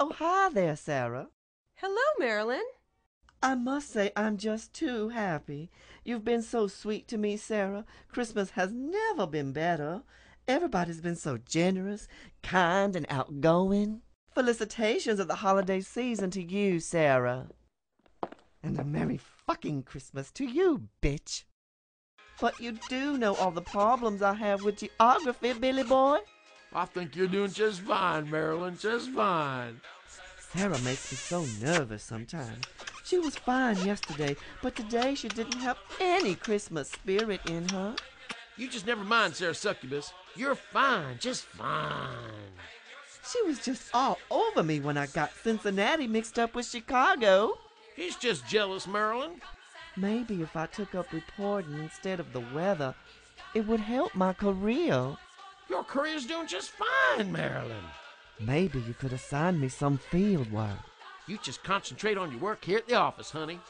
Oh, hi there, Sara. Hello, Marilyn. I must say I'm just too happy. You've been so sweet to me, Sara. Christmas has never been better. Everybody's been so generous, kind, and outgoing. Felicitations of the holiday season to you, Sara. And a Merry fucking Christmas to you, bitch. But you do know all the problems I have with geography, Billy boy. I think you're doing just fine, Marilyn, just fine. Sara makes me so nervous sometimes. She was fine yesterday, but today she didn't have any Christmas spirit in her. You just never mind, Sara Succubus. You're fine, just fine. She was just all over me when I got Cincinnati mixed up with Chicago. He's just jealous, Marilyn. Maybe if I took up reporting instead of the weather, it would help my career. Your career's doing just fine, Marilyn. Maybe you could assign me some field work. You just concentrate on your work here at the office, honey.